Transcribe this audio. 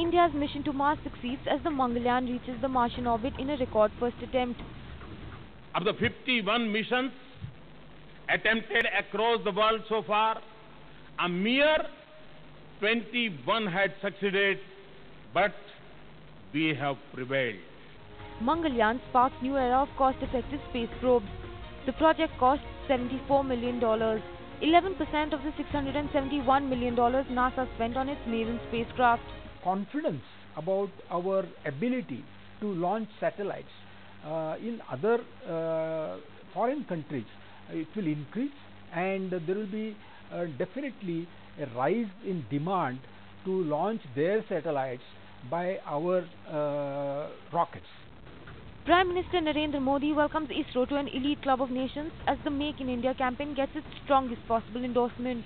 India's mission to Mars succeeds as the Mangalyaan reaches the Martian orbit in a record first attempt. Of the 51 missions attempted across the world so far, a mere 21 had succeeded, but we have prevailed. Mangalyaan sparks new era of cost-effective space probes. The project cost $74 million. 11% of the $671 million NASA spent on its MAVEN spacecraft. Confidence about our ability to launch satellites uh, in other uh, foreign countries. It will increase and there will be uh, definitely a rise in demand to launch their satellites by our uh, rockets. Prime Minister Narendra Modi welcomes ISRO to an elite club of nations as the Make in India campaign gets its strongest possible endorsement.